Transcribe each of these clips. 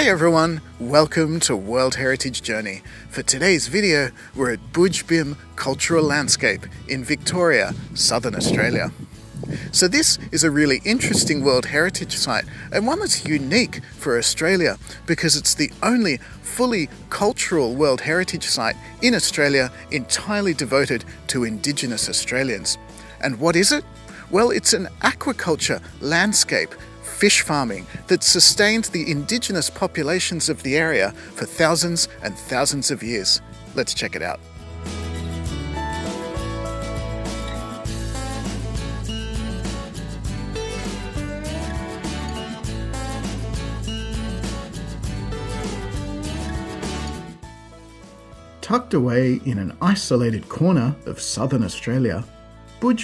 Hey everyone, welcome to World Heritage Journey. For today's video, we're at Budj Bim Cultural Landscape in Victoria, Southern Australia. So this is a really interesting World Heritage Site and one that's unique for Australia because it's the only fully cultural World Heritage Site in Australia entirely devoted to Indigenous Australians. And what is it? Well, it's an aquaculture landscape fish farming that sustained the indigenous populations of the area for thousands and thousands of years. Let's check it out. Tucked away in an isolated corner of southern Australia,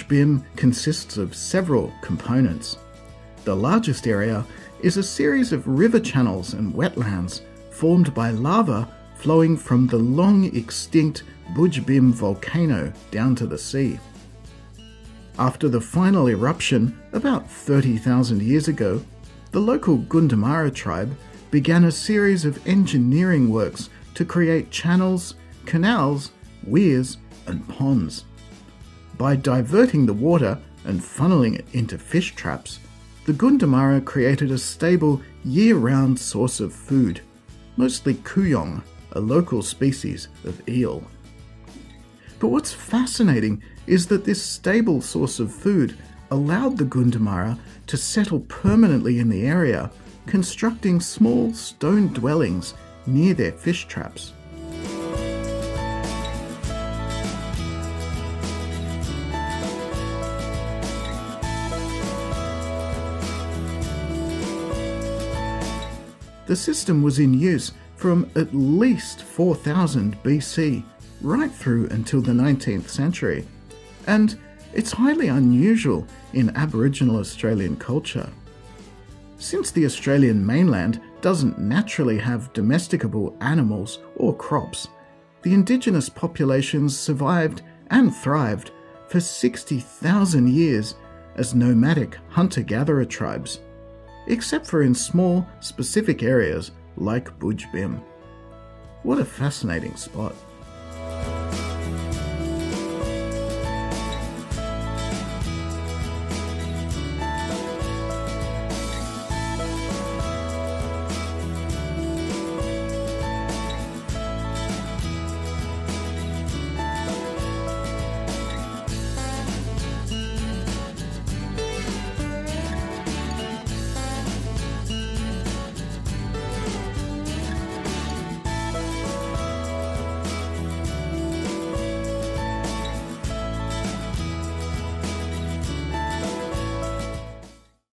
Bim consists of several components. The largest area is a series of river channels and wetlands formed by lava flowing from the long extinct Budj Bim volcano down to the sea. After the final eruption about 30,000 years ago, the local Gunditjmara tribe began a series of engineering works to create channels, canals, weirs, and ponds. By diverting the water and funneling it into fish traps, the Gunditjmara created a stable, year round source of food, mostly kooyong, a local species of eel. But what's fascinating is that this stable source of food allowed the Gunditjmara to settle permanently in the area, constructing small stone dwellings near their fish traps. The system was in use from at least 4000 BC right through until the 19th century, and it's highly unusual in Aboriginal Australian culture. Since the Australian mainland doesn't naturally have domesticable animals or crops, the indigenous populations survived and thrived for 60,000 years as nomadic hunter gatherer tribes except for in small, specific areas like Budj Bim. What a fascinating spot.